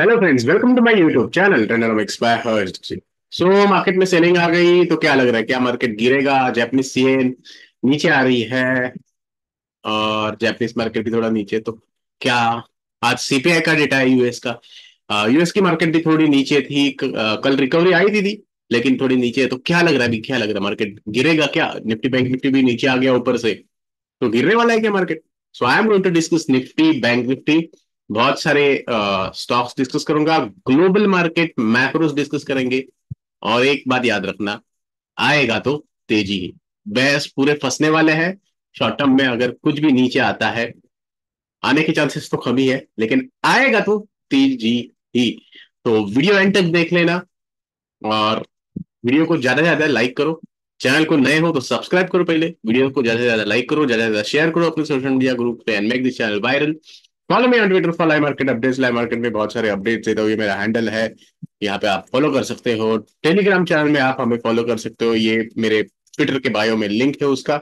Hello friends welcome to my YouTube channel Trendomix by Harsh so market में selling आ गई तो क्या लग रहा है? क्या मार्केट गिरेगा? जापानीज सीएन नीचे आ रही है और जापानीज मार्केट भी थोड़ा नीचे तो क्या? आज सीपीआई का डेटा है यूएस का। यूएस की मार्केट भी थोड़ी नीचे थी कल रिकवरी आई थी, थी लेकिन थोड़ी नीचे है। तो क्या लग रहा है अभी? क्या लग रहा है? मार्केट गिरेगा क्या? निफ्टी बैंक निफ्टी भी नीचे आ गया ऊपर से। तो गिरने वाला है क्या market so I am going to discuss Nifty Bank Nifty बहुत सारे स्टॉक्स डिस्कस करूँगा। ग्लोबल मार्केट मैक्रोस डिस्कस करेंगे। और एक बात याद रखना, आएगा तो तेज़ी। ही बैस पूरे फंसने वाले हैं। शॉर्ट टर्म में अगर कुछ भी नीचे आता है, आने के चांसेस तो कम ही है, लेकिन आएगा तो तेज़ी ही। तो वीडियो एंड तक देख लेना। और वीडियो को ज़्यादा से ज़्यादा लाइक करो। चैनल को नए हो तो सब्सक्राइब करो पहले। वीडियो को ज़्यादा से ज़्यादा लाइक करो, ज़्यादा से ज़्यादा शेयर करो अपने सोशल मीडिया ग्रुप पे। And make this channel viral follow me on Twitter for live market updates live market में बहुत सारे अपडेट्स देता हूँ। ये मेरा हैंडल है। यहाँ पे आप फॉलो कर सकते हो। टेलीग्राम चैनल में आप हमें फॉलो कर सकते हो। ये मेरे ट्विटर के बायो में लिंक है उसका।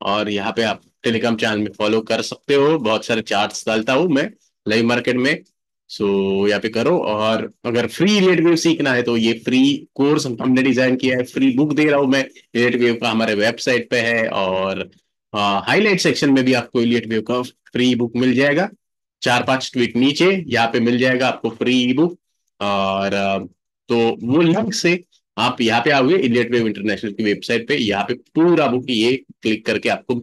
और यहाँ पे आप टेलीग्राम चैनल में फॉलो कर सकते हो। बहुत सारे चार्ट्स डालता हूँ मैं लाइव मार्केट में। सो यहाँ पे करो। और अगर फ्री इलेट वेव सीखना है तो ये फ्री कोर्स हमने डिज़ाइन किया है। फ्री बुक दे रहा हूँ मैं। इलेट वेव का हमारे वेबसाइट पे है। और हाईलाइट सेक्शन में भी आपको इलेट वेव का फ्री बुक मिल जाएगा। चार पाँच ट्वीट नीचे, यहाँ पे मिल जाएगा आपको फ्री ई बुक और तो वो लिंक से आप यहाँ पे आओगे इलियट वेव इंटरनेशनल की वेबसाइट पे, यहाँ पे पूरा बुक ये क्लिक करके आपको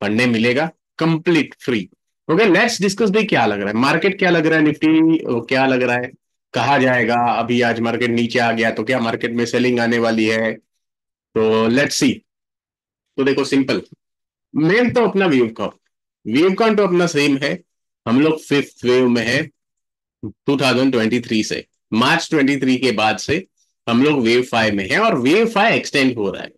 पढ़ने मिलेगा complete free okay let's discuss भाई क्या लग रहा है? मार्केट क्या लग रहा है? निफ्टी क्या लग रहा है? कहा जाएगा? अभी आज मार्केट नीचे आ गया तो क्या मार्केट में सेलिंग आने वाली है? तो लेट्स सी तो देखो सिंपल मेन तो अपना व्यू का व्यू का तो अपना सेम है। हम लोग फिफ्थ वेव में है 2023 से। मार्च 23 के बाद से हम लोग वेव फाइव में है और वेव फाइव एक्सटेंड हो रहा है।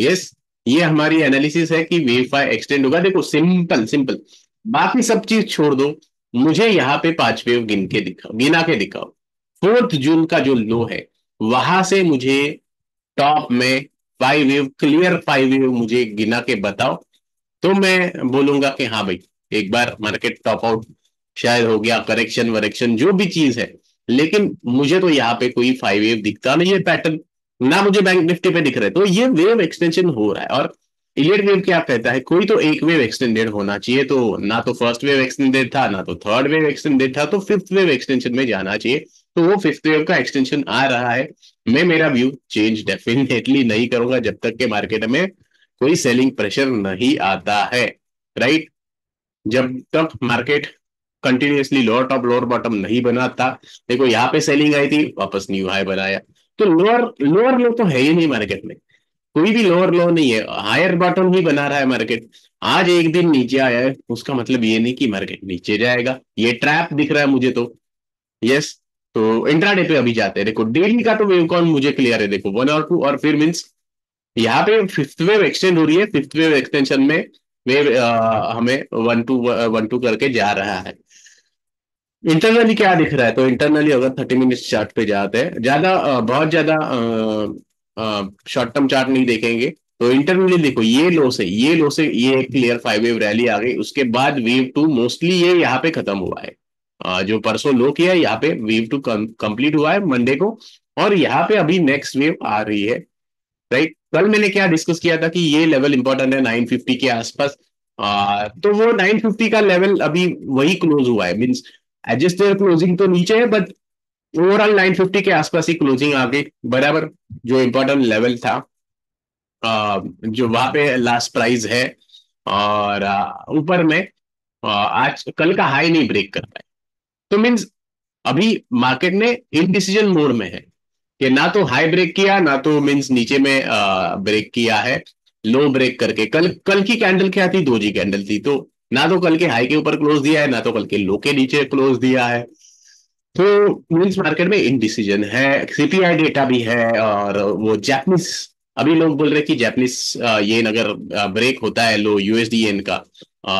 यस ये हमारी एनालिसिस है कि वेव फाइव एक्सटेंड होगा। देखो सिंपल सिंपल बाकी सब चीज़ छोड़ दो। मुझे यहाँ पे पाँच वेव गिन के दिखाओ, गिना के दिखाओ। फोर्थ जून का जो लो है, वहाँ से मुझे टॉप में five wave clear five wave मुझे गिना के बताओ। तो मैं बोलूँगा कि हाँ भाई एक बार मार्केट टॉप आउट शायद हो गया करेक्शन वरेक्शन, जो भी चीज़ है। लेकिन मुझे तो यहाँ पे कोई फाइव वेव दिखता नहीं है पैटर्न ना मुझे बैंक निफ्टी पे दिख रहा। तो ये वेव एक्सटेंशन हो रहा है और इलियट वेव क्या कहता है? कोई तो एक वेव एक्सटेंडेड होना चाहिए तो ना तो फ़र्स्ट वेव एक्सटेंडेड था, ना तो थर्ड वेव एक्सटेंडेड था तो फिफ्थ वेव एक्सटेंशन में जाना चाहिए। तो वो फिफ्थ वेव का एक्सटेंशन आ रहा है। मैं, मेरा व्यू चेंज डेफिनेटली नहीं करूँगा जब तक के मार्केट में कोई सेलिंग प्रेशर नहीं आता है राइट जब तक market continuously lower top lower bottom नहीं बनाता, देखो यहाँ पे सेलिंग आई थी, वापस न्यू हाई बनाया। तो लोअर लोअर लो तो है ही नहीं मार्केट में। कोई भी लोअर लो नहीं है हायर बॉटम ही बना रहा है मार्केट आज एक दिन नीचे आया है, उसका मतलब ये नहीं कि मार्केट नीचे जाएगा। ये ट्रैप दिख रहा है मुझे तो। यस तो इंट्राडे पे अभी जाते हैं। देखो डेली का तो वेवकॉन मुझे क्लियर है। देखो वन और टू और फिर मीन्स यहाँ पे फिफ्थ वेव एक्सटेंड हो रही है। फिफ्थ वेव एक्सटेंशन में वेव हमें वन टू वन टू करके जा रहा है। इंटरनली क्या दिख रहा है? तो इंटरनली अगर थर्टी मिनट्स चार्ट पे जाते हैं, ज़्यादा बहुत ज़्यादा शॉर्ट टर्म चार्ट नहीं देखेंगे। तो इंटरनली देखो, ये लो से, ये लो से ये क्लियर फाइव वेव रैली आ गई। उसके बाद वेव टू मोस्टली ये यहाँ पे खत्म हुआ है। जो परसों लो किया यहाँ पे वेव टू कंप्लीट हुआ है मंडे को। और यहाँ पे अभी नेक्स्ट वेव आ रही है। राइट कल मैंने क्या डिस्कस किया था कि ये लेवल इंपॉर्टेंट है 950 के आसपास। तो वो 950 का लेवल अभी वही क्लोज हुआ है। मीन्स एडजस्टेड क्लोजिंग तो नीचे है बट ओवरऑल 950 के आसपास ही क्लोजिंग आ गई बराबर जो इंपॉर्टेंट लेवल था जो वहाँ पे लास्ट प्राइस है, और ऊपर में आज कल का हाई नहीं ब्रेक कर पाए। तो मीन्स अभी मार्केट में इनडिसीजन मोड में है। कि ना तो हाई ब्रेक किया, ना तो मीन्स नीचे में ब्रेक किया है। लो ब्रेक करके, कल कल की कैंडल क्या थी? दो जी कैंडल थी। तो ना तो कल के हाई के ऊपर क्लोज दिया है, ना तो कल के लो के नीचे क्लोज दिया है। तो मीन्स मार्केट में इनडिसीजन है सीपीआई डेटा भी है, और वो जैपनीज अभी लोग बोल रहे कि जैपनीज ये अगर ब्रेक होता है लो यूएसडी येन का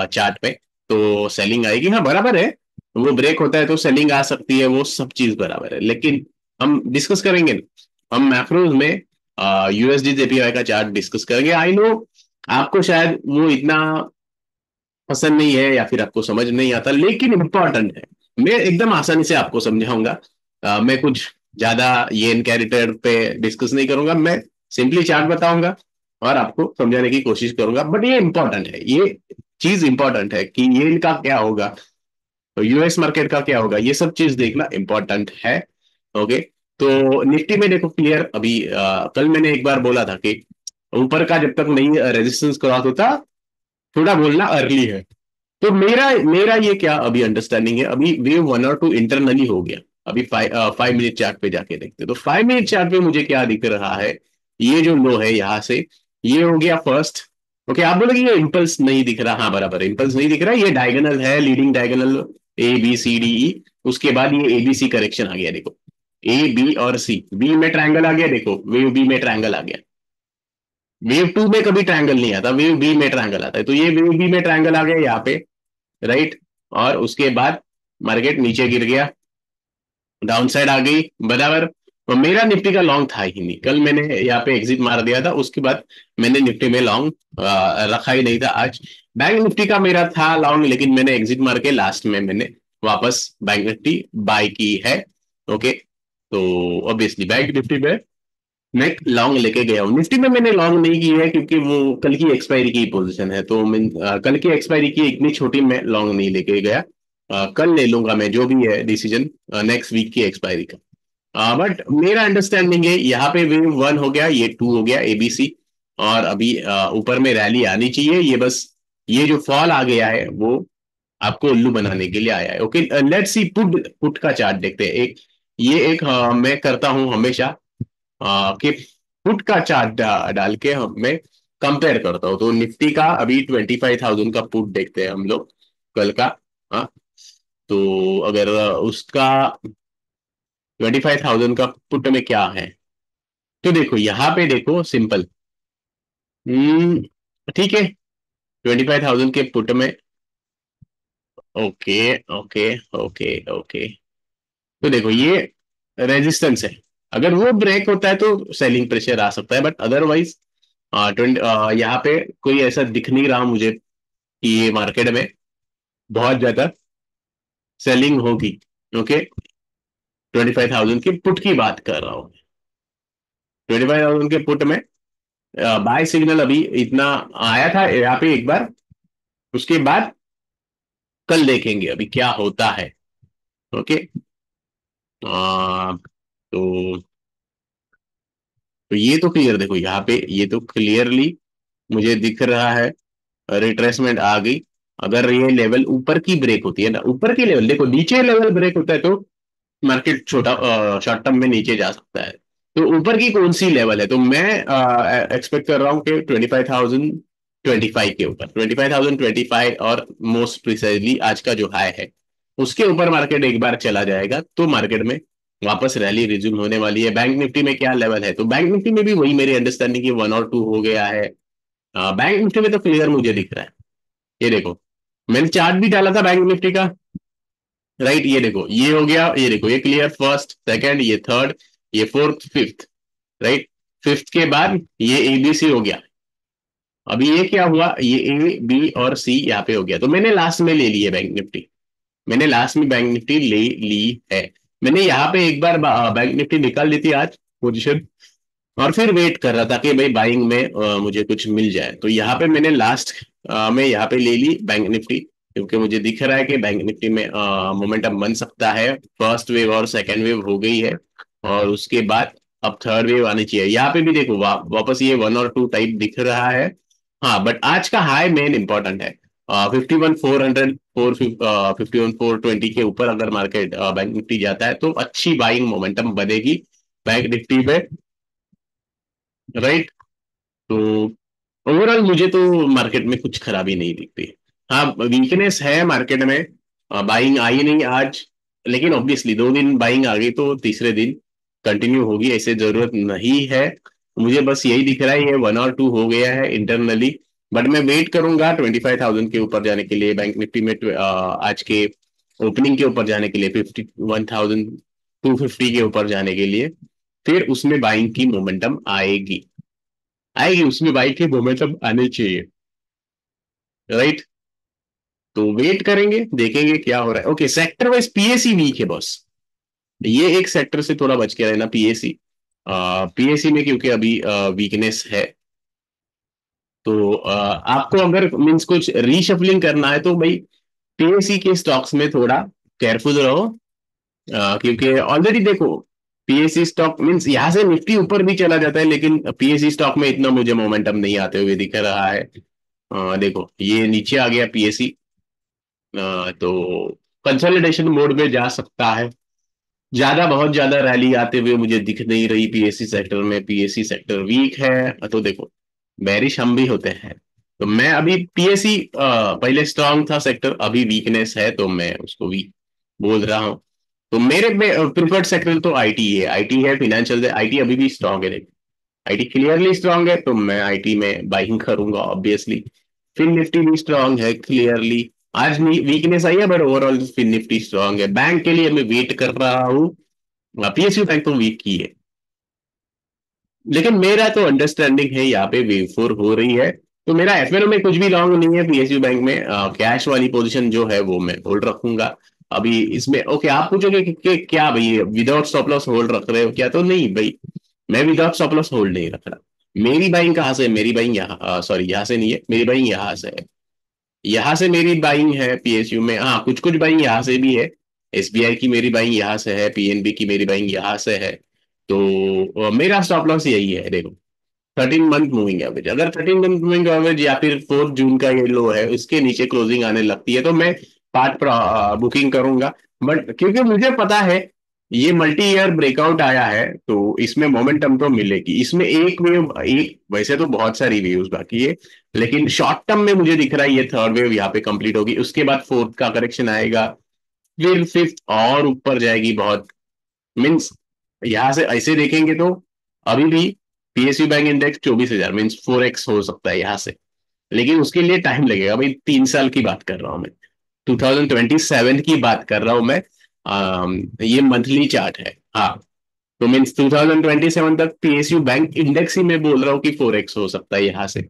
चार्ट पे तो सेलिंग आएगी। हाँ बराबर है। वो ब्रेक होता है तो सेलिंग आ सकती है, वो सब चीज़ बराबर है। लेकिन हम डिस्कस करेंगे। हम मैक्रोज में यूएसडी जेपीआई का चार्ट डिस्कस करेंगे। आई नो आपको शायद वो इतना पसंद नहीं है या फिर आपको समझ नहीं आता, लेकिन इंपॉर्टेंट है। मैं एकदम आसानी से आपको समझाऊँगा। मैं कुछ ज़्यादा ये इन कैरेक्टर पे डिस्कस नहीं करूँगा। मैं सिंपली चार्ट बताऊँगा और आपको समझाने की कोशिश करूँगा। बट ये इंपॉर्टेंट है। ये चीज़ इंपॉर्टेंट है कि ये इनका क्या होगा। यूएस मार्केट का क्या होगा। ये सब चीज़ देखना इंपॉर्टेंट है। ओके तो निफ्टी में देखो क्लियर अभी आ, कल मैंने एक बार बोला था कि ऊपर का जब तक नहीं रेजिस्टेंस क्रॉस होता थोड़ा बोलना अर्ली है। तो मेरा मेरा ये क्या अभी अंडरस्टैंडिंग है? अभी वेव वन और टू इंटरनली हो गया। अभी फाइव मिनट चार्ट पे जाके देखते तो फाइव मिनट चार्ट पे मुझे क्या दिख रहा है? ये जो लो है यहाँ से ये हो गया फ़र्स्ट ओके आप बोलोगे ये इम्पल्स नहीं दिख रहा। हाँ बराबर इम्पल्स नहीं दिख रहा। ये डायगनल है leading diagonal A B C D E उसके बाद ये एबीसी करेक्शन आ गया देखो। ए बी और सी बी में ट्रायंगल आ गया, देखो वेव बी में ट्रायंगल आ गया. वेव टू में कभी ट्रायंगल नहीं आता वेव बी में ट्रायंगल आता है. तो ये वेव बी में ट्रायंगल आ गया यहाँ पे राइट और उसके बाद मार्केट नीचे गिर गया. डाउन साइड आ गई, बराबर. तो मेरा निफ्टी का लॉन्ग था ही नहीं. कल मैंने यहाँ पे एग्जिट मार दिया था, उसके बाद मैंने निफ्टी में लॉन्ग रखा ही नहीं था आज. बैंक निफ्टी का मेरा था लॉन्ग लेकिन मैंने एग्जिट मार के लास्ट में मैंने वापस बैंक निफ्टी बाय की है. ओके तो ऑब्वियसली बैंक निफ्टी में मैं लॉन्ग लेके गया हूँ। निफ्टी में मैंने लॉन्ग नहीं की है क्योंकि वो कल की एक्सपायरी की पोजीशन है। तो मैं कल की एक्सपायरी की इतनी छोटी मैं लॉन्ग नहीं लेके गया। आ, कल ले लूँगा मैं जो भी है डिसीज़न नेक्स्ट वीक की एक्सपायरी का। आ, बट मेरा अंडरस्टैंडिंग है यहाँ पे वेव वन हो गया ये टू हो गया एबीसी और अभी ऊपर में रैली आनी चाहिए। ये बस ये जो फॉल आ गया है वो आपको उल्लू बनाने के लिए आया है। Okay let's see put put का चार्ट देखते हैं। एक ये एक आ, मैं करता हूँ हमेशा कि पुट का चार्ट डा, डाल के हम मैं कंपेयर करता हूँ। तो निफ्टी का अभी ट्वेंटी फाइव थाउज़ेंड का पुट देखते हैं हम लोग कल का आ, तो अगर उसका ट्वेंटी फाइव थाउज़ेंड का पुट में क्या है? तो देखो यहाँ पे देखो सिंपल। हम्म ठीक है ट्वेंटी फाइव थाउज़ेंड के पुट में। Okay okay okay okay. तो देखो, ये रेजिस्टेंस है। अगर वो ब्रेक होता है तो सेलिंग प्रेशर आ सकता है बट अदरवाइज़ यहाँ पे कोई ऐसा दिख नहीं रहा मुझे कि ये मार्केट में बहुत ज़्यादा सेलिंग होगी ओके ट्वेंटी फाइव थाउज़ेंड की पुट की बात कर रहा हूँ। ट्वेंटी फाइव थाउज़ेंड के पुट में बाय सिग्नल अभी इतना आया था, यहाँ पे एक बार, उसके बाद कल देखेंगे अभी क्या होता है ओके आ, तो तो ये तो क्लियर देखो यहाँ पे ये तो क्लियरली मुझे दिख रहा है रिट्रेसमेंट आ गई। अगर ये लेवल ऊपर की ब्रेक होती है ना ऊपर की लेवल देखो नीचे लेवल ब्रेक होता है तो मार्केट छोटा शॉर्ट टर्म में नीचे जा सकता है। तो ऊपर की कौन सी लेवल है? तो मैं एक्सपेक्ट कर रहा हूँ कि twenty five thousand twenty five के ऊपर twenty five thousand twenty five और मोस्ट प्रिसाइजली आज का जो हाई है। उसके ऊपर मार्केट एक बार चला जाएगा तो मार्केट में वापस रैली रिज्यूम होने वाली है। बैंक निफ्टी में क्या लेवल है? तो बैंक निफ्टी में भी वही मेरी अंडरस्टैंडिंग की वन और टू हो गया है। बैंक निफ्टी में तो क्लियर मुझे दिख रहा है। ये देखो, मैंने चार्ट भी डाला था बैंक निफ्टी का। राइट ये देखो, ये हो गया, ये देखो, ये क्लियर फ़र्स्ट सेकंड ये थर्ड ये फोर्थ फिफ्थ राइट फिफ्थ के बाद ये एबीसी हो गया। अभी ये क्या हुआ? ये ए बी और सी यहाँ पे हो गया। तो मैंने लास्ट में ले ली है बैंक निफ्टी मैंने लास्ट में बैंक निफ्टी ले ली है। मैंने यहाँ पे एक बार बैंक निफ्टी निकाल ली थी आज पोजिशन और फिर वेट कर रहा था कि भाई बाइंग में आ, मुझे कुछ मिल जाए। तो यहाँ पे मैंने लास्ट में यहाँ पे ले ली बैंक निफ्टी क्योंकि मुझे दिख रहा है कि बैंक निफ्टी में मोमेंटम बन सकता है। फ़र्स्ट वेव और सेकेंड वेव हो गई है। और उसके बाद अब थर्ड वेव आनी चाहिए। यहाँ पे भी देखो वा, वापस ये वन और टू टाइप दिख रहा है। हाँ बट आज का हाई मेन इंपॉर्टेंट है। Fifty one four hundred four fifty one four twenty के ऊपर अगर मार्केट बैंक निफ्टी जाता है तो अच्छी बाइंग मोमेंटम बनेगी बैंक निफ्टी में राइट तो ओवरऑल मुझे तो मार्केट में कुछ खराबी नहीं दिखती। हाँ वीकनेस है मार्केट में बाइंग आई नहीं आज, लेकिन ऑब्वियसली दो दिन बाइंग आ गई तो तीसरे दिन कंटिन्यू होगी, ऐसे ज़रूरत नहीं है। मुझे बस यही दिख रहा है, ये वन और टू हो गया है इंटरनली बट मैं वेट करूँगा ट्वेंटी फाइव थाउज़ेंड के ऊपर जाने के लिए बैंक निफ्टी में आज के ओपनिंग के ऊपर जाने के लिए fifty one thousand two fifty के ऊपर जाने के लिए, फिर उसमें बाइंग की मोमेंटम आएगी। आएगी, उसमें बाइंग की मोमेंटम आनी चाहिए। राइट तो वेट करेंगे, देखेंगे क्या हो रहा है। Okay sector wise PSC weak है बॉस ये एक सेक्टर से थोड़ा बच के रहना पीएससी पीएससी में क्योंकि अभी वीकनेस है। तो आपको अगर मीन्स कुछ रीशफलिंग करना है तो भाई पीएससी के स्टॉक्स में थोड़ा केयरफुल रहो। क्योंकि ऑलरेडी देखो पीएससी स्टॉक मीन्स यहाँ से निफ्टी ऊपर भी चला जाता है लेकिन पीएससी स्टॉक में इतना मुझे मोमेंटम नहीं आते हुए दिख रहा है। आ, देखो ये नीचे आ गया पीएससी तो कंसोलिडेशन मोड में जा सकता है। ज़्यादा बहुत ज़्यादा रैली आते हुए मुझे दिख नहीं रही पीएससी सेक्टर में। पीएससी सेक्टर वीक है। तो देखो बैरिश हम भी होते हैं। तो मैं अभी पीएससी पहले स्ट्रांग था सेक्टर अभी वीकनेस है तो मैं उसको वीक बोल रहा हूँ। तो मेरे प्रिफर्ड सेक्टर तो आईटी है आईटी है फिनेंशियल है आईटी अभी भी स्ट्रांग है आईटी क्लियरली स्ट्रांग है तो मैं आईटी में बाइंग करूँगा ऑब्वियसली फिन निफ्टी भी स्ट्रांग है क्लियरली आज वीकनेस आई है but overall Fin Nifty strong है। बैंक के लिए मैं वेट कर रहा हूँ। पीएसयू बैंक तो वीक की है। लेकिन मेरा तो अंडरस्टैंडिंग है यहाँ पे वेव फोर हो रही है। तो मेरा एफ़ में कुछ भी लॉन्ग नहीं है पीएसयू बैंक में। कैश वाली पोजीशन जो है वो मैं होल्ड रखूँगा। अभी इसमें ओके आप पूछोगे कि, कि क्या भाई विदाउट स्टॉप लॉस होल्ड रख रहे हो क्या? तो नहीं भाई मैं विदाउट स्टॉप लॉस होल्ड नहीं रख रहा। मेरी बाइंग कहाँ से मेरी बाइंग यहाँ सॉरी यहाँ से नहीं है। मेरी बाइंग यहाँ से है। यहाँ से मेरी बाइंग है पीएसयू में। हाँ कुछ कुछ बाइंग यहाँ से भी है। एसबीआई की मेरी बाइंग यहाँ से है पीएनबी की मेरी बाइंग यहाँ से है। तो मेरा स्टॉप लॉस यही है, देखो। थर्टीन मंथ मूविंग एवरेज अगर थर्टीन मंथ मूविंग एवरेज या फिर फोर्थ जून का ये लो है, उसके नीचे क्लोजिंग आने लगती है तो मैं पार्ट बुकिंग करूँगा। बट क्योंकि मुझे पता है, ये मल्टी ईयर ब्रेकआउट आया है तो इसमें मोमेंटम तो मिलेगी। इसमें एक वेव एक, वैसे तो बहुत सारी वेव्स बाकी है, लेकिन शॉर्ट टर्म में मुझे दिख रहा है, ये थर्ड वेव यहाँ पे कंप्लीट होगी। उसके बाद फोर्थ का करेक्शन आएगा, फिर फिफ्थ और ऊपर जाएगी बहुत। मीन्स यहाँ से ऐसे देखेंगे तो अभी भी पीएसयू बैंक इंडेक्स चौबीस हज़ार मीन्स फोर एक्स हो सकता है यहाँ से। लेकिन उसके लिए टाइम लगेगा। भाई तीन साल की बात कर रहा हूँ मैं। 2027 की बात कर रहा हूँ मैं। आ, ये मंथली चार्ट है। हाँ। तो मीन्स 2027 तक पीएसयू बैंक इंडेक्स ही मैं बोल रहा हूँ कि फोर हो सकता है यहाँ से।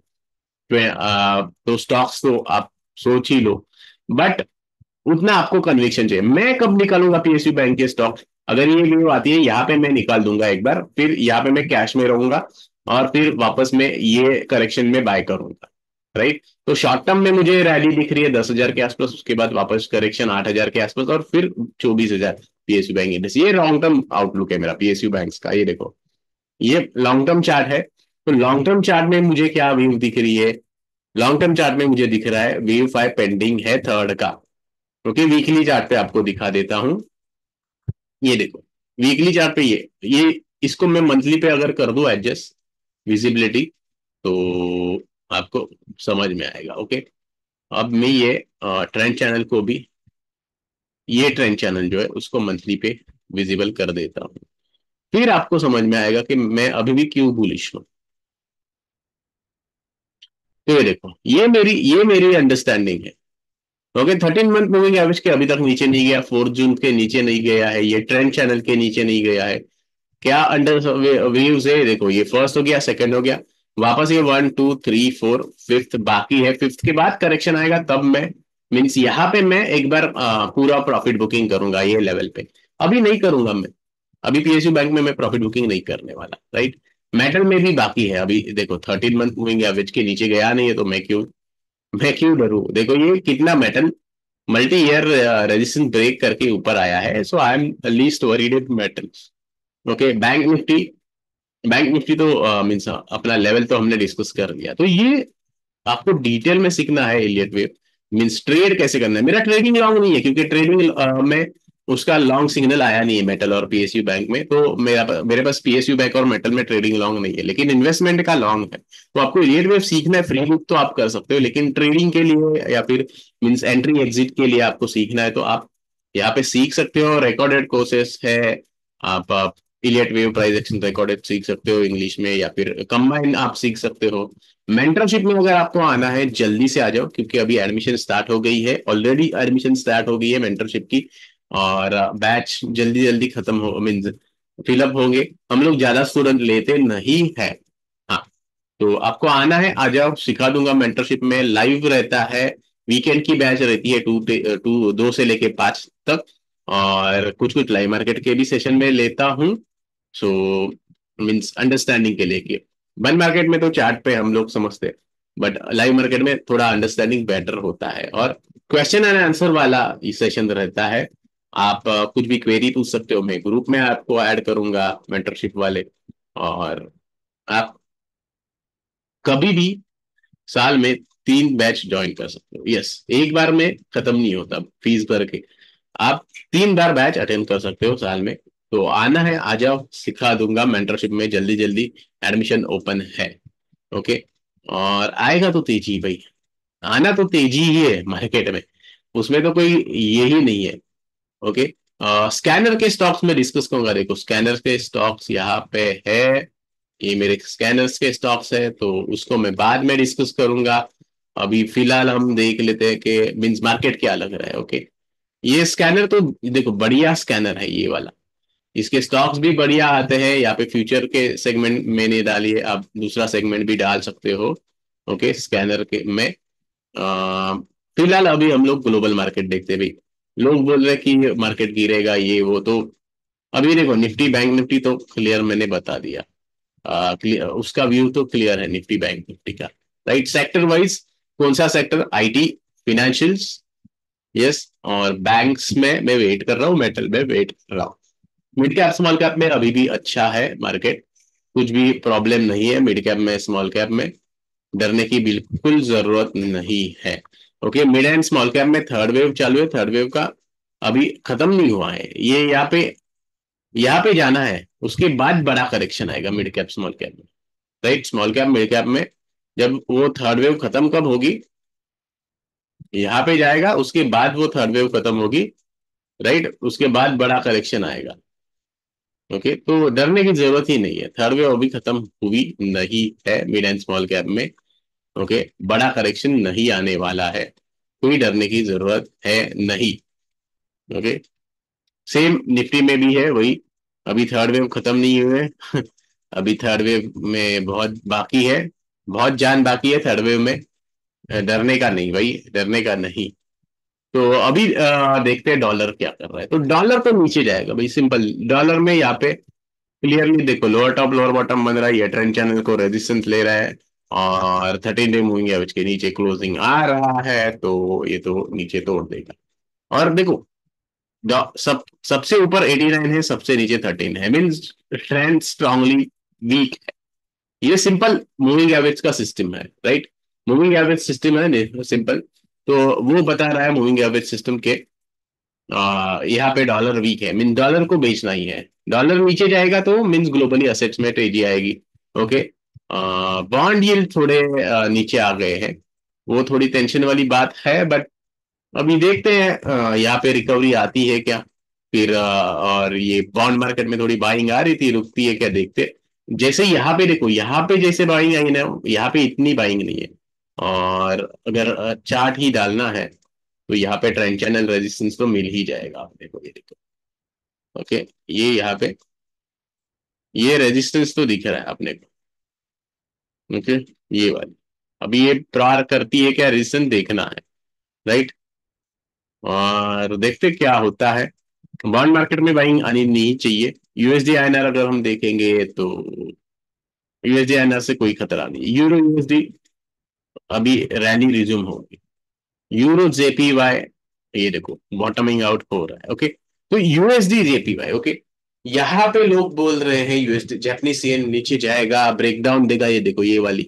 तो स्टॉक्स तो आप सोच ही लो। बट उतना आपको कन्विक्शन चाहिए। मैं कब निकालूँगा पीएसयू बैंक के स्टॉक अगर ये वीडियो आती है, यहाँ पे मैं निकाल दूँगा एक बार, फिर यहाँ पे मैं कैश में रहूँगा और फिर वापस में ये करेक्शन में बाय करूँगा राइट तो शॉर्ट टर्म में मुझे रैली दिख रही है दस हज़ार के आसपास, उसके बाद वापस करेक्शन आठ हज़ार के आसपास और फिर चौबीस हज़ार पीएसयू बैंक इंडेक्स ये लॉन्ग टर्म आउटलुक है मेरा पीएसयू बैंक का, ये देखो। ये लॉन्ग टर्म चार्ट है तो लॉन्ग टर्म चार्ट में मुझे क्या व्यू दिख रही है? लॉन्ग टर्म चार्ट में मुझे दिख रहा है व्यू फाइव पेंडिंग है थर्ड का। ओके वीकली चार्ट पे आपको दिखा देता हूँ। ये देखो वीकली चार्ट पे ये ये इसको मैं मंथली पे अगर कर दू एडजस्ट विजिबिलिटी तो आपको समझ में आएगा ओके अब मैं ये ट्रेंड चैनल को भी, ये ट्रेंड चैनल जो है, उसको मंथली पे विजिबल कर देता हूँ। फिर आपको समझ में आएगा कि मैं अभी भी क्यों बुलिश हूँ। तो ये देखो, ये मेरी ये मेरी अंडरस्टैंडिंग है। Okay thirteen month moving average के अभी तक नीचे नहीं गया फोर्थ जून के नीचे नहीं गया है ये ट्रेंड चैनल के नीचे नहीं गया है। क्या अंडर व्यूज़ है? देखो ये फ़र्स्ट हो गया सेकंड हो गया। वापस ये one two three four fifth बाकी है। फिफ्थ के बाद करेक्शन आएगा तब मैं मीन्स यहाँ पे मैं एक बार आ, पूरा प्रॉफिट बुकिंग करूँगा ये लेवल पे। अभी नहीं करूँगा मैं। अभी पीएसयू बैंक में मैं प्रॉफिट बुकिंग नहीं करने वाला राइट मेटल में भी बाकी है। अभी देखो थर्टीन मंथ मूविंग एवरेज के नीचे गया नहीं है तो मैं क्यों मैं क्यों डरू? देखो ये कितना metal multi year resistance break करके ऊपर आया है so I am least worried metal okay Bank Nifty Bank Nifty तो मीन्स अपना लेवल तो हमने डिस्कस कर लिया तो ये आपको डिटेल में सीखना है इलियट वेव मीन्स ट्रेड कैसे करना है? मेरा ट्रेडिंग लॉन्ग नहीं है क्योंकि ट्रेडिंग uh, में उसका लॉन्ग सिग्नल आया नहीं है मेटल और पीएसयू बैंक में तो मेरा मेरे पास पीएसयू बैंक और मेटल में ट्रेडिंग लॉन्ग नहीं है, लेकिन इन्वेस्टमेंट का लॉन्ग है। तो आपको इलियट वेव सीखना है फ्री बुक तो आप कर सकते हो, लेकिन ट्रेडिंग के लिए या फिर मीन्स एंट्री एग्जिट के लिए आपको सीखना है तो आप यहाँ पे सीख सकते हो रिकॉर्डेड कोर्सेस है, आप Elliott wave price action recorded सीख सकते हो इंग्लिश में, या फिर कंबाइन आप सीख सकते हो। मेंटरशिप में अगर आपको आना है, जल्दी से आ जाओ, क्योंकि अभी एडमिशन स्टार्ट हो गई है ऑलरेडी एडमिशन स्टार्ट हो गई है मेंटरशिप की। और बैच जल्दी जल्दी खत्म हो मीन फिलअप होंगे। हम लोग ज़्यादा स्टूडेंट लेते नहीं है। हाँ तो आपको आना है आ जाओ सिखा दूँगा मेंटरशिप में। लाइव रहता है, वीकेंड की बैच रहती है, टू टू, दो से लेके पाँच तक। और कुछ कुछ लाइव मार्केट के भी सेशन में लेता हूँ। सो मीन्स अंडरस्टैंडिंग के लिए। कि वन मार्केट में तो चार्ट पे हम लोग समझते बट लाइव मार्केट में थोड़ा अंडरस्टैंडिंग बेटर होता है। और क्वेश्चन एंड आंसर वाला सेशन रहता है। आप कुछ भी क्वेरी पूछ सकते हो, मैं ग्रुप में आपको ऐड करूँगा मेंटरशिप वाले। और आप कभी भी साल में तीन बैच ज्वाइन कर सकते हो। यस एक बार में खत्म नहीं होता फ़ीस भर के। आप तीन बार बैच अटेंड कर सकते हो साल में। तो आना है, आ जाओ, सिखा दूँगा मेंटरशिप में जल्दी जल्दी एडमिशन ओपन है। ओके और आएगा तो तेज़ी भाई। आना तो तेज़ी ही है मार्केट में। उसमें तो कोई ये ही नहीं है। ओके? स्कैनर के स्टॉक्स में डिस्कस करूँगा। देखो, स्कैनर के स्टॉक्स यहाँ पे है। ये मेरे स्कैनर्स के स्टॉक्स है तो उसको मैं बाद में डिस्कस करूँगा। अभी फ़िलहाल हम देख लेते हैं कि मीन्स मार्केट क्या लग रहा है, ओके? ये स्कैनर तो देखो, बढ़िया स्कैनर है ये वाला। इसके स्टॉक्स भी बढ़िया आते हैं। यहाँ पे फ्यूचर के सेगमेंट में नहीं डालिए आप दूसरा सेगमेंट भी डाल सकते हो, ओके? स्कैनर के में। फ़िलहाल अभी हम लोग ग्लोबल मार्केट देखते भाई लोग बोल रहे कि मार्केट गिरेगा ये वो तो। अभी देखो निफ्टी बैंक निफ्टी तो क्लियर मैंने बता दिया। आ, क्लियर उसका व्यू तो क्लियर है निफ्टी बैंक निफ्टी का। राइट सेक्टर वाइज कौन सा सेक्टर आईटी फिनेंशियल्स यस और बैंक्स में मैं वेट कर रहा हूँ मेटल में वेट कर रहा हूँ। मिड कैप स्मॉल कैप में अभी भी अच्छा है मार्केट कुछ भी प्रॉब्लम नहीं है मिड कैप में स्मॉल कैप में। डरने की बिल्कुल ज़रूरत नहीं है। Okay mid and small cap में थर्ड वेव चालू है थर्ड वेव का अभी खत्म नहीं हुआ है। ये यहाँ पे यहाँ पे जाना है, उसके बाद बड़ा करेक्शन आएगा मिड कैप स्मॉल कैप में। Right small cap mid cap में जब वो थर्ड वेव खत्म कब होगी? यहाँ पे जाएगा, उसके बाद वो थर्ड वेव खत्म होगी। राइट उसके बाद बड़ा करेक्शन आएगा। ओके तो डरने की ज़रूरत ही नहीं है। थर्ड वेव अभी खत्म हुई नहीं है मिड एंड स्मॉल कैप में। ओके बड़ा करेक्शन नहीं आने वाला है। कोई डरने की ज़रूरत है नहीं। ओके सेम निफ्टी में भी है वही। अभी थर्ड वेव खत्म नहीं हुए अभी थर्ड वेव में बहुत बाकी है। बहुत जान बाकी है थर्ड वेव में। डरने का नहीं भाई डरने का नहीं। तो अभी आ, देखते हैं डॉलर क्या कर रहा है। तो डॉलर तो नीचे जाएगा भाई सिंपल डॉलर में यहाँ पे क्लियरली देखो लोअर टॉप लोअर बॉटम बन रहा है। ये ट्रेंड चैनल को रेजिस्टेंस ले रहा है। और थर्टीन डे मूविंग एवरेज के नीचे क्लोजिंग आ रहा है तो ये तो नीचे तोड़ देगा। और देखो सब, सबसे ऊपर 89 है, सबसे नीचे 13 है। मीन्स ट्रेंड स्ट्रांगली वीक है। ये सिंपल मूविंग एवरेज का सिस्टम है राइट मूविंग एवरेज सिस्टम है सिंपल तो वो बता रहा है मूविंग एवरेज सिस्टम के यहाँ पे डॉलर वीक है। मीन डॉलर को बेचना ही है। डॉलर नीचे जाएगा तो मीन्स ग्लोबली असेट्स में तेज़ी आएगी ओके बॉन्ड यील्ड थोड़े नीचे आ गए हैं। वो थोड़ी टेंशन वाली बात है बट अभी देखते हैं यहाँ पे रिकवरी आती है क्या? फिर और ये बॉन्ड मार्केट में थोड़ी बाइंग आ रही थी, रुकती है क्या देखते जैसे यहाँ पे देखो, यहाँ पे जैसे बाइंग आई ना, यहाँ पे इतनी बाइंग नहीं है। और अगर चार्ट ही डालना है तो यहाँ पे ट्रेंड चैनल रेजिस्टेंस तो मिल ही जाएगा आप देखो ये देखो। ओके ये यहाँ पे, ये रेजिस्टेंस तो दिख रहा है अपने को। ओके? ये वाली। अभी ये प्रार करती है क्या? रेजिस्टेंस देखना है। राइट और देखते क्या होता है। बॉन्ड मार्केट में बाइंग आनी नहीं चाहिए। यूएसडी आईएनआर अगर हम देखेंगे तो यूएसडी आईएनआर से कोई खतरा नहीं। यूरो यूएसडी अभी रैली रिज्यूम होगी यूरो जेपीवाई ये देखो बॉटमिंग आउट हो रहा है। ओके तो यूएसडी जेपीवाई ओके यहाँ पे लोग बोल रहे हैं यूएसडी जैपनीज सीएन नीचे जाएगा ब्रेकडाउन देगा, ये देखो, ये वाली।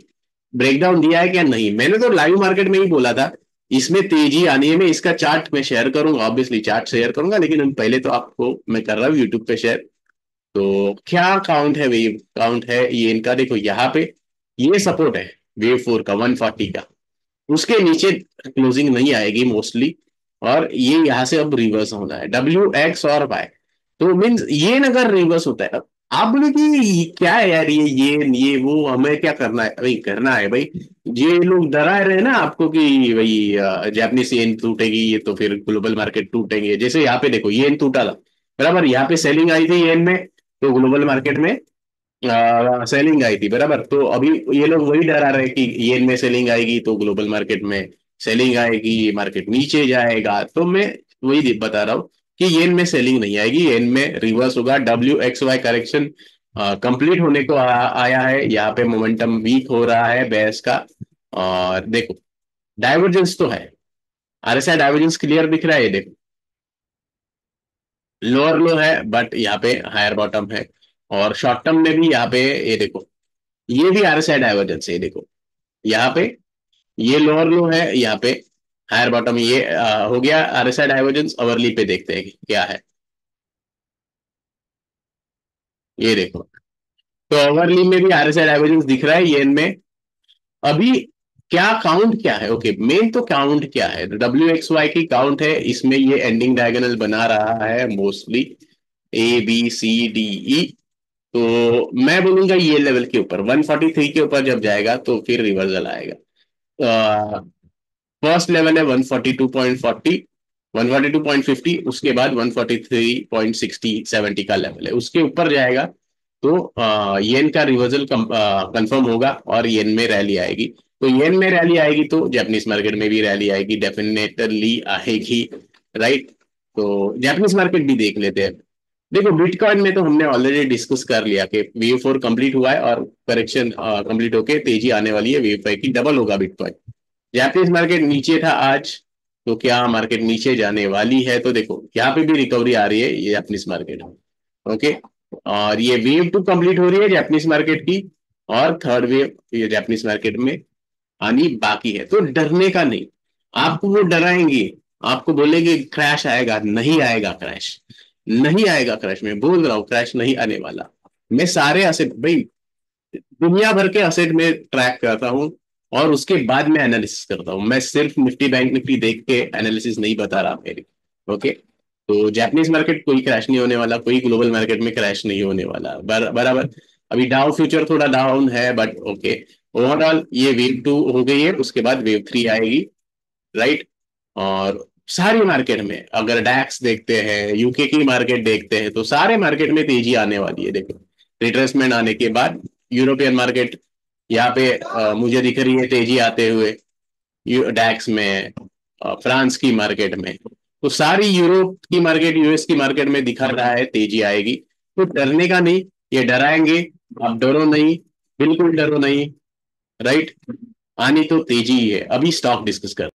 ब्रेकडाउन दिया है क्या? नहीं। मैंने तो लाइव मार्केट में ही बोला था। इसमें तेज़ी आनी है। मैं इसका चार्ट मैं शेयर करूँगा ऑब्वियसली चार्ट शेयर करूँगा, लेकिन पहले तो आपको, मैं कर रहा हूँ यूट्यूब पे शेयर तो क्या काउंट है वेव काउंट है? ये इनका देखो, यहाँ पे ये सपोर्ट है वेव फोर का वन फोर्टी का। उसके नीचे क्लोजिंग नहीं आएगी मोस्टली और ये यहाँ से अब रिवर्स होना है। डब्ल्यू एक्स और वाई तो मीन्स ये अगर रिवर्स होता है आप बोले कि क्या है यार ये ये ये वो हमें क्या करना है? भाई करना है भाई। ये लोग डरा रहे ना आपको कि भाई जापानीज येन टूटेगी ये तो फिर ग्लोबल मार्केट टूटेंगे। जैसे यहाँ पे देखो येन टूटा था बराबर? यहाँ पे सेलिंग आई थी येन में तो ग्लोबल मार्केट में आ, सेलिंग आई थी बराबर? तो अभी ये लोग वही डरा रहे कि येन में सेलिंग आएगी तो ग्लोबल मार्केट में सेलिंग आएगी मार्केट नीचे जाएगा। तो मैं वही बता रहा हूँ कि येन में सेलिंग नहीं आएगी येन में रिवर्स होगा। W X Y correction complete होने को आ, आया है। यहाँ पे मोमेंटम वीक हो रहा है बेस का। और देखो डाइवर्जेंस तो है। R S I divergence clear दिख रहा है देखो। लोअर लो है बट यहाँ पे हायर बॉटम है। और शॉर्ट टर्म में भी यहाँ पे ये देखो ये भी आर एस आई डाइवर्जेंस है देखो। यहाँ पे ये लोअर लो है यहाँ पे हायर बॉटम ये आ, हो गया R S I divergence hourly पे देखते हैं क्या है। ये देखो। तो अवरली में भी आर एस आई डाइवर्जेंस दिख रहा है ये इनमें अभी क्या काउंट क्या है? ओके मेन तो काउंट क्या है? डब्ल्यू एक्स वाई की काउंट है इसमें ये एंडिंग डायगोनल बना रहा है mostly. A B C D E तो मैं बोलूँगा ये लेवल के ऊपर 143 के ऊपर जब जाएगा तो फिर रिवर्सल आएगा। फ़र्स्ट लेवल है 142.40 142.50 उसके बाद 143.60 70 का लेवल है। उसके ऊपर जाएगा तो येन का रिवर्सल कंफर्म होगा और येन में रैली आएगी। तो येन में रैली आएगी तो जैपनीज मार्केट में भी रैली आएगी डेफिनेटली आएगी राइट तो जैपनीज मार्केट भी देख लेते हैं। देखो बिटकॉइन में तो हमने ऑलरेडी डिस्कस कर लिया कि वेव फोर कंप्लीट हुआ है और करेक्शन कंप्लीट होके तेज़ी आने वाली है। वेव फाइव की डबल होगा बिटकॉइन जैपनीज मार्केट नीचे था आज तो क्या मार्केट नीचे जाने वाली है? तो देखो, यहाँ पे भी रिकवरी आ रही है, ये जैपनीज मार्केट ओके और ये वेव टू कंप्लीट हो रही है जैपनीज मार्केट की, और थर्ड वेव ये जैपनीज मार्केट में आनी बाकी है। तो डरने का नहीं। आपको वो डराएँगे, आपको बोलेंगे क्रैश आएगा। नहीं आएगा क्रैश नहीं आएगा क्रैश में बोल रहा हूँ क्रैश नहीं आने वाला। मैं सारे असेट भाई, दुनिया भर के असेट में ट्रैक करता हूँ। और उसके बाद में एनालिसिस करता हूँ। मैं सिर्फ़ निफ्टी बैंक निफ्टी देख के एनालिसिस नहीं बता रहा मेरी ओके तो जैपनीज मार्केट कोई क्रैश नहीं होने वाला, कोई ग्लोबल मार्केट में क्रैश नहीं होने वाला। बराबर। अभी डाउ फ्यूचर थोड़ा डाउन है बट ओके ओवरऑल ये वेव टू हो गई है, उसके बाद वेव थ्री आएगी राइट और सारी मार्केट में अगर डैक्स देखते हैं यूके की मार्केट देखते हैं तो सारे मार्केट में तेज़ी आने वाली है, देखो। रिट्रेसमेंट आने के बाद यूरोपियन मार्केट यहाँ पे आ, मुझे दिख रही है तेज़ी आते हुए डैक्स में फ्रांस की मार्केट में। तो सारी यूरोप की मार्केट यूएस की मार्केट में दिखा रहा है तेज़ी आएगी। तो डरने का नहीं ये डराएँगे आप डरो नहीं बिल्कुल डरो नहीं राइट? आनी तो तेज़ी ही है अभी स्टॉक डिस्कस कर।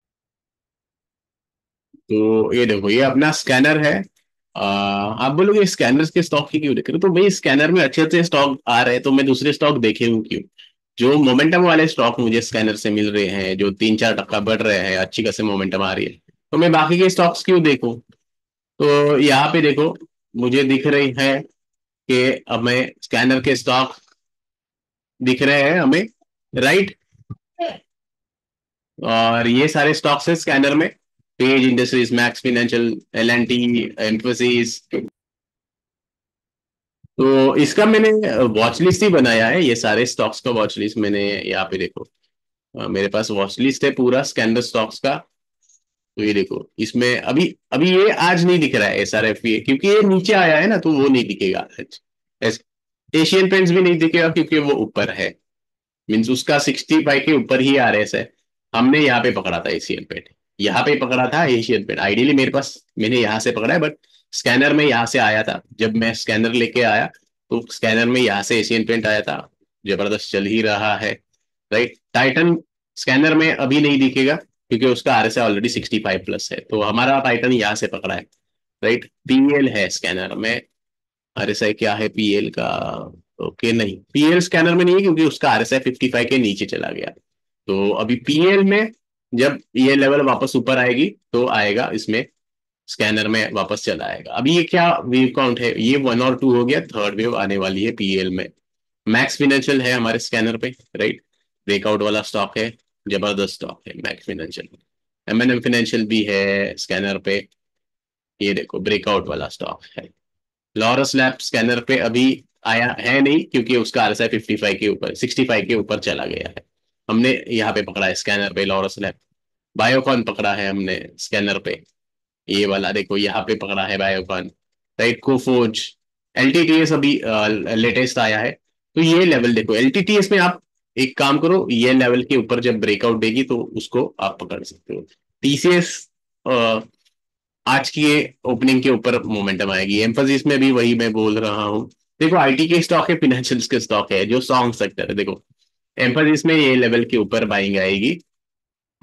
तो ये देखो ये अपना स्कैनर है। आ, आप बोलोगे स्कैनर के स्टॉक की क्यों देख रहे हो? तो भाई स्कैनर में अच्छे अच्छे स्टॉक आ रहे हैं तो मैं दूसरे स्टॉक देखे हूँ क्यों? जो मोमेंटम वाले स्टॉक मुझे स्कैनर से मिल रहे हैं, जो तीन चार टक्का बढ़ रहे हैं, अच्छी खासी मोमेंटम आ रही है। तो मैं बाकी के स्टॉक्स क्यों देखूँ? तो यहाँ पे देखो, मुझे दिख रही है कि हमें स्कैनर के स्टॉक दिख रहे हैं हमें राइट और ये सारे स्टॉक्स है स्कैनर में Page Industries Max Financial L N T Mphasis तो इसका मैंने वॉच लिस्ट ही बनाया है। ये सारे स्टॉक्स का वॉच लिस्ट मैंने यहाँ पे देखो। मेरे पास वॉच लिस्ट है पूरा स्कैंडर स्टॉक्स का। तो ये देखो, इसमें अभी अभी ये आज नहीं दिख रहा है एस आर एफ़ क्योंकि ये नीचे आया है ना तो वो नहीं दिखेगा आज। एशियन पेंट्स भी नहीं दिखेगा क्योंकि वो ऊपर है। मीन्स उसका सिक्सटी फाइव के ऊपर ही आ रहे है। हमने यहाँ पे पकड़ा था एशियन पेंट यहाँ पे पकड़ा था एशियन पेंट आइडियली मेरे पास, मैंने यहाँ से पकड़ा है बट स्कैनर में यहाँ से आया था। जब मैं स्कैनर लेके आया तो स्कैनर में यहाँ से एशियन पेंट आया था। ज़बरदस्त चल ही रहा है राइट टाइटन स्कैनर में अभी नहीं दिखेगा, क्योंकि उसका R already sixty five plus है। तो हमारा टाइटन यहाँ से पकड़ा है राइट पीएल है स्कैनर में। आर क्या है पीएल का? ओके, नहीं। पीएल स्कैनर में नहीं है, क्योंकि उसका आर एस फिफ्टी फाइव के नीचे चला गया। तो अभी पीएल में जब ये लेवल वापस ऊपर आएगी तो आएगा इसमें स्कैनर में वापस चला आएगा। अभी ये क्या वेव काउंट है? ये वन और टू हो गया थर्ड वेव आने वाली है पीएल में। मैक्स फिनेंशियल है हमारे स्कैनर पे राइट ब्रेकआउट वाला स्टॉक है, ज़बरदस्त स्टॉक है Max Financial M N M Financial भी है स्कैनर पे। ये देखो ब्रेकआउट वाला स्टॉक है। लॉरस लैब स्कैनर पे अभी आया है नहीं, क्योंकि उसका आर फिफ्टी फाइव के ऊपर सिक्सटी फाइव के ऊपर चला गया है। हमने यहाँ पे पकड़ा है स्कैनर पे लॉरस लैब बायोकॉन पकड़ा है हमने स्कैनर पे। ये वाला देखो, यहाँ पे पकड़ा है बायोकॉन राइट कोफोज एल अभी लेटेस्ट आया है। तो ये लेवल देखो एलटीटीएस में आप एक काम करो, ये लेवल के ऊपर जब ब्रेकआउट देगी तो उसको आप पकड़ सकते हो। टीसीएस आज की ओपनिंग के ऊपर मोमेंटम आएगी। एम्फोसिस में भी वही मैं बोल रहा हूँ। देखो आईटी के स्टॉक है फिनेंशियल के स्टॉक है, जो सॉन्ग सेक्टर है, देखो। एम्फोसिस में ये लेवल के ऊपर बाइंग आएगी।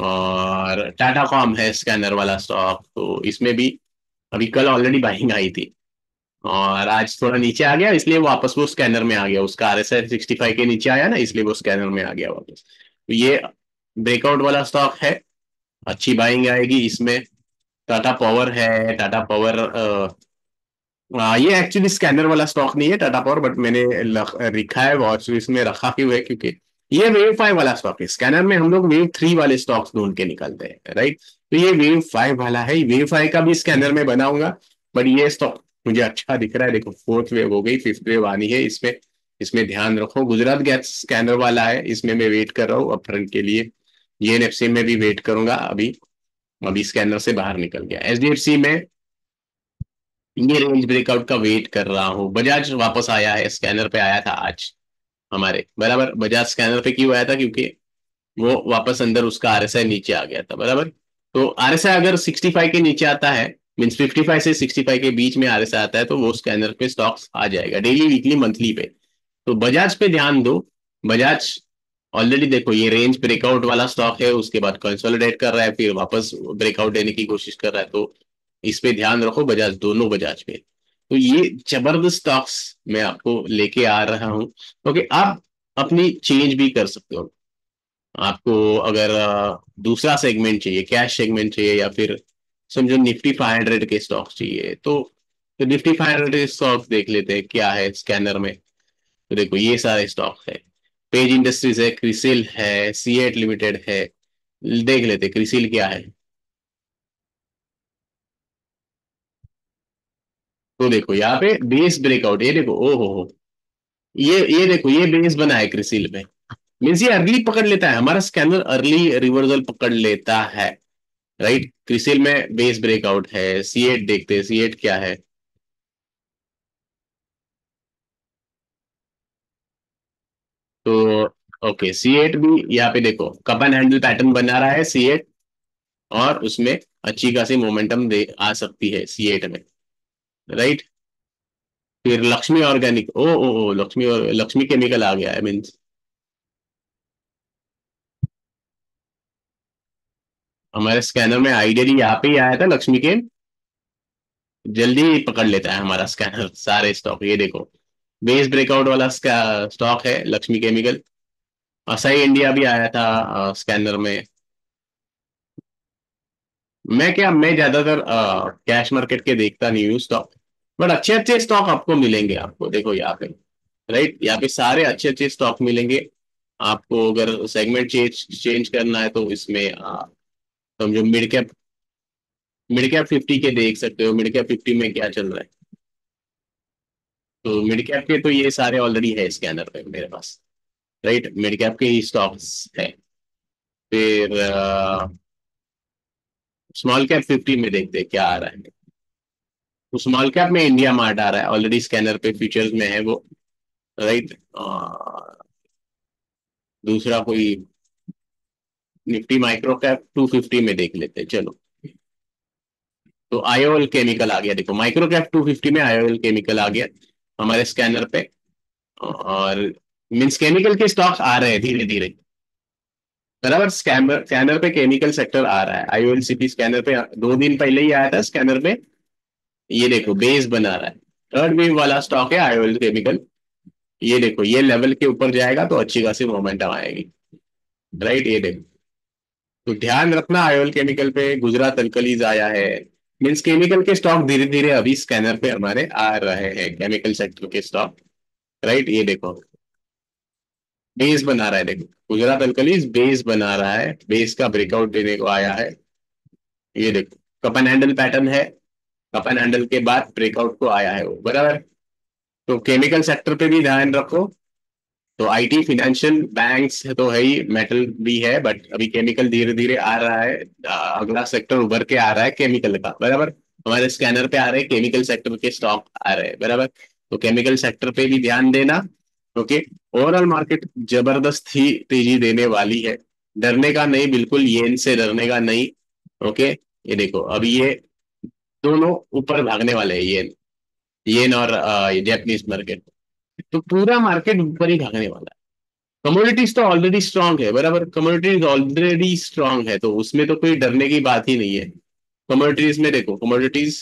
और टाटा कॉम है स्कैनर वाला स्टॉक तो इसमें भी अभी कल ऑलरेडी बाइंग आई थी। और आज थोड़ा नीचे आ गया इसलिए वापस वो स्कैनर में आ गया। उसका आर एस सिक्सटी फाइव के नीचे आया ना इसलिए वो स्कैनर में आ गया वापस। तो ये ब्रेकआउट वाला स्टॉक है। अच्छी बाइंग आएगी इसमें। टाटा पावर है टाटा पावर आ, ये एक्चुअली स्कैनर वाला स्टॉक नहीं है टाटा पावर बट मैंने लिखा है वॉच लिस्ट में रखा क्यों है क्योंकि ये वेव फाइव वाला स्टॉक है। स्कैनर में हम लोग वेव थ्री वाले स्टॉक्स ढूंढ के निकलते हैं राइट तो ये वेव फाइव वाला है। वेव फाइव का भी स्कैनर में बनाऊँगा बट ये स्टॉक मुझे अच्छा दिख रहा है। देखो फोर्थ वेव हो गई फिफ्थ वेव आनी है इसमें। इसमें ध्यान रखो, गुजरात गैस स्कैनर वाला है। इसमें मैं वेट कर रहा हूँ अपफ्रंट के लिए। ये एनएफसी में भी वेट करूँगा। अभी अभी स्कैनर से बाहर निकल गया। एच में ये रेंज ब्रेकआउट का वेट कर रहा हूँ। बजाज वापस आया है स्कैनर पे आया था आज। हमारे, बराबर? बजाज स्कैनर पे क्यों आया था? क्योंकि वो वापस अंदर उसका आरएसआई नीचे आ गया था, बराबर? तो आरएसआई अगर 65 के नीचे आता है मीन्स 55 से 65 के बीच में आरएसआई आता है तो वो स्कैनर पे स्टॉक्स आ जाएगा डेली वीकली मंथली पे। तो बजाज पे ध्यान दो। बजाज ऑलरेडी देखो, ये रेंज ब्रेकआउट वाला स्टॉक है, उसके बाद कंसोलिडेट कर रहा है, फिर वापस ब्रेकआउट देने की कोशिश कर रहा है तो इस पे ध्यान रखो बजाज दोनों बजाज पे। तो ये ज़बरदस्त स्टॉक्स मैं आपको लेके आ रहा हूँ। क्योंकि तो आप अपनी चेंज भी कर सकते हो। आपको अगर दूसरा सेगमेंट चाहिए कैश सेगमेंट चाहिए या फिर समझो निफ्टी फाइव हंड्रेड के स्टॉक्स चाहिए तो, तो निफ्टी फाइव हंड्रेड के स्टॉक्स देख लेते हैं क्या है स्कैनर में। तो देखो ये सारे स्टॉक है। पेज इंडस्ट्रीज़ है क्रिसिल है सी एट लिमिटेड है देख लेते क्रिसिल क्या है। देखो, यहाँ पे बेस ब्रेकआउट ये देखो ओ हो। ये ये देखो, ये बेस बना है क्रिसिल में। मीन्स ये अर्ली पकड़ लेता है, हमारा स्कैनर अर्ली रिवर्सल पकड़ लेता है राइट क्रिसिल में बेस ब्रेकआउट है सी एट देखते हैं सी एट क्या है? तो ओके सी एट भी यहाँ पे देखो कपन हैंडल पैटर्न बना रहा है सी एट और उसमें अच्छी खासी मोमेंटम दे आ सकती है सी एट में। राइट फिर लक्ष्मी ऑर्गेनिक ओ ओ ओ लक्ष्मी और लक्ष्मी केमिकल आ गया है मीन्स हमारे स्कैनर में आइडियली यहाँ पे ही आया था लक्ष्मी के। जल्दी पकड़ लेता है हमारा स्कैनर सारे स्टॉक ये देखो। बेस ब्रेकआउट वाला स्टॉक है लक्ष्मी केमिकल असाई इंडिया भी आया था स्कैनर में। मैं क्या मैं ज़्यादातर कैश मार्केट के देखता नहीं हूँ स्टॉक बट अच्छे अच्छे स्टॉक आपको मिलेंगे आपको। देखो यहाँ पे राइट यहाँ पे सारे अच्छे अच्छे स्टॉक मिलेंगे। आपको अगर सेगमेंट चेंज चेंज करना है तो इसमें समझो mid cap mid cap fifty के देख सकते हो। मिड कैप फिफ्टी में क्या चल रहा है? तो मिड कैप के तो ये सारे ऑलरेडी है स्कैनर पे मेरे पास राइट मिड कैप के ही स्टॉक्स है। फिर स्मॉल कैप फिफ्टी में देखते क्या आ रहा है। तो स्मॉल कैप में इंडिया मार्ट आ रहा है। ऑलरेडी स्कैनर पे फीचर्स में है वो राइट दूसरा कोई निफ्टी माइक्रो कैप 250 में देख लेते हैं। चलो। तो आयोल केमिकल आ गया। देखो माइक्रो कैप 250 में आयोल केमिकल आ गया हमारे स्कैनर पे। और मीन्स केमिकल के स्टॉक आ रहे हैं धीरे धीरे। बराबर स्कैनर स्कैनर पे केमिकल सेक्टर आ रहा है। आईओएलसीपी स्कैनर पे दो दिन पहले ही आया था स्कैनर पे ये देखो बेस बना रहा है। थर्ड वेव वाला स्टॉक है आयोल केमिकल ये देखो, ये लेवल के ऊपर जाएगा तो अच्छी खासी मोमेंटम आएगी। राइट ये देखो। तो ध्यान रखना आयोल केमिकल पे गुजरात अल्कलीज आया है। मीन्स केमिकल के स्टॉक धीरे धीरे अभी स्कैनर पे हमारे आ रहे हैं केमिकल सेक्टर के स्टॉक राइट ये देखो। बेस बना रहा है, देखो। गुजरात अल्कलीज बेस बना रहा है। बेस का ब्रेकआउट देने को आया है। ये देखो कपन हैंडल पैटर्न है। कपन हैंडल के बाद ब्रेकआउट को आया है वो, बराबर? तो केमिकल सेक्टर पे भी ध्यान रखो। तो आईटी फिनेंशियल बैंक्स तो है ही मेटल भी है बट अभी केमिकल धीरे धीरे आ रहा है। अगला सेक्टर उभर के आ रहा है केमिकल का, बराबर? हमारे स्कैनर पे आ रहे हैं केमिकल सेक्टर के स्टॉक आ रहे हैं, बराबर? तो केमिकल सेक्टर पे भी ध्यान देना ओके ओवरऑल मार्केट ज़बरदस्त ही तेज़ी देने वाली है। डरने का नहीं, बिल्कुल येन से डरने का नहीं ओके ये देखो, अभी ये दोनों ऊपर भागने वाले हैं येन येन और जैपनीज मार्केट तो पूरा मार्केट ऊपर ही भागने वाला है। कम्युनिटीज तो ऑलरेडी स्ट्रांग है, बराबर? कम्युनिटीज ऑलरेडी स्ट्रांग है तो उसमें तो कोई डरने की बात ही नहीं है। कम्युनिटीज में देखो कम्युनिटीज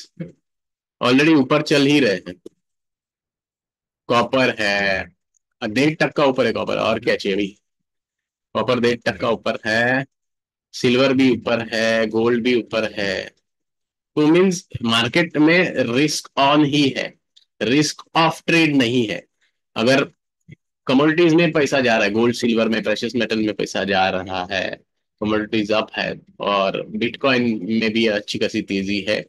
ऑलरेडी ऊपर चल ही रहे हैं। कॉपर है डेढ़ टक्का ऊपर है कॉपर और क्या चाहिए अभी? कॉपर डेढ़ टक्का ऊपर है सिल्वर भी ऊपर है गोल्ड भी ऊपर है। तो मीन्स मार्केट में रिस्क ऑन ही है। रिस्क ऑफ़ ट्रेड नहीं है। अगर कमोडिटीज में पैसा जा रहा है गोल्ड सिल्वर में प्रेशियस मेटल में पैसा जा रहा है कमोडिटीज अप है, और बिटकॉइन में भी अच्छी खासी तेज़ी है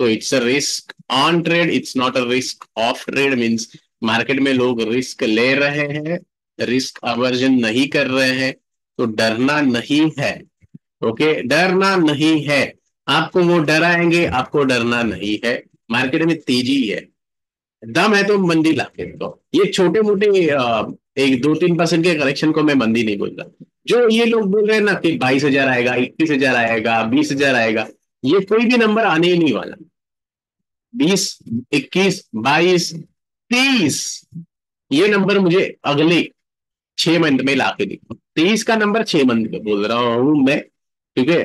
तो it's a risk on trade it's not a risk off trade means market में लोग रिस्क ले रहे हैं रिस्क अवर्जन नहीं कर रहे हैं तो डरना नहीं है। Okay okay? डरना नहीं है। आपको वो डराएँगे, आपको डरना नहीं है। मार्केट में तेज़ी है। दम है तो मंदी लाके तो ये छोटे मोटे एक दो तीन परसेंट के करेक्शन को मैं मंदी नहीं बोल रहा जो ये लोग बोल रहे हैं ना कि बाईस हज़ार आएगा, इक्कीस हज़ार आएगा, बीस हज़ार आएगा, ये कोई भी नंबर आने ही नहीं वाला। बीस, इक्कीस, बाईस तेईस ये नंबर मुझे अगले छह मंथ में ला के दिखो तेईस का नंबर छह मंथ में बोल रहा हूँ मैं, ठीक है?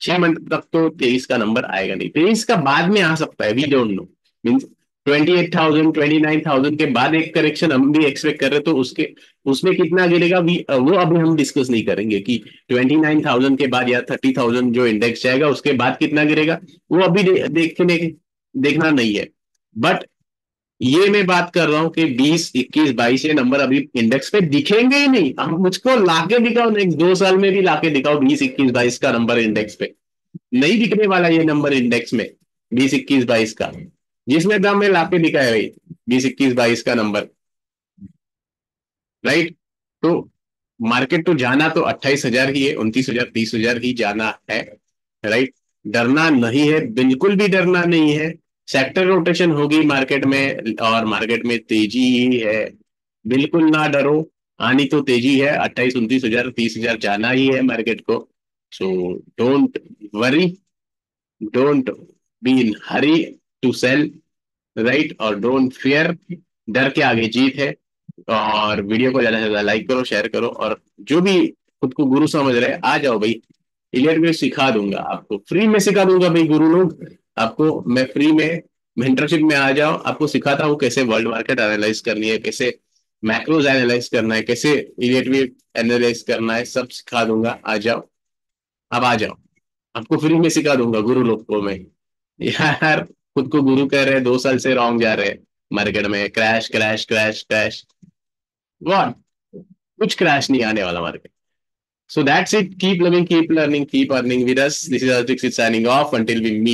छह मंथ तक तो तेईस का नंबर आएगा नहीं। तेईस का बाद में आ सकता है we don't know means twenty eight thousand twenty nine thousand के बाद एक करेक्शन हम भी एक्सपेक्ट कर रहे तो उसके, उसमें कितना गिरेगा? भी वो अभी हम डिस्कस नहीं करेंगे कि ट्वेंटी नाइन थाउज़ेंड के बाद या थर्टी थाउज़ेंड जो इंडेक्स जाएगा, उसके बाद कितना गिरेगा? वो अभी देखने, देखना नहीं है। बट ये मैं बात कर रहा हूँ कि 20, 21, 22 ये नंबर अभी इंडेक्स पे दिखेंगे ही नहीं। हम मुझको लाके दिखाओ नेक्स्ट दो साल में भी लाके दिखाओ 20, 21, 22 का नंबर इंडेक्स पे। नहीं दिखने वाला ये नंबर इंडेक्स में 20, 21, 22 का। जिसमें दम में लाके दिखाया भाई बीस इक्कीस बाईस का नंबर राइट तो मार्केट तो जाना तो अट्ठाईस हज़ार ही है उनतीस हज़ार तीस हज़ार ही जाना है राइट डरना नहीं है बिल्कुल भी डरना नहीं है। सेक्टर रोटेशन होगी मार्केट में और मार्केट में तेज़ी ही है। बिल्कुल ना डरो, आनी तो तेज़ी है। अट्ठाईस, उनतीस हज़ार, तीस हज़ार जाना ही है मार्केट को। So don't worry don't be in hurry to sell right और डोंट फियर डर के आगे जीत है। और वीडियो को ज़्यादा से ज़्यादा लाइक करो शेयर करो। और जो भी खुद को गुरु समझ रहे आ जाओ भाई। इलियट में सिखा दूँगा आपको। फ्री में सिखा दूँगा भाई गुरु लोग। आपको मैं फ्री में मेंटरशिप में आ जाओ आपको सिखाता हूँ कैसे वर्ल्ड मार्केट एनालाइज करनी है कैसे मैक्रोज एनालाइज करना है कैसे इलियट एनालाइज करना है सब सिखा दूँगा आ जाओ। अब आ जाओ। आपको फ्री में सिखा दूँगा गुरु लोग को मैं। यार खुद को गुरु कह रहे हैं दो साल से रॉन्ग जा रहे हैं। मार्केट में crash crash crash crash what कुछ क्रैश नहीं आने वाला market that's it. Keep living, keep learning, keep earning with us. This is Arjit signing off. Until we meet.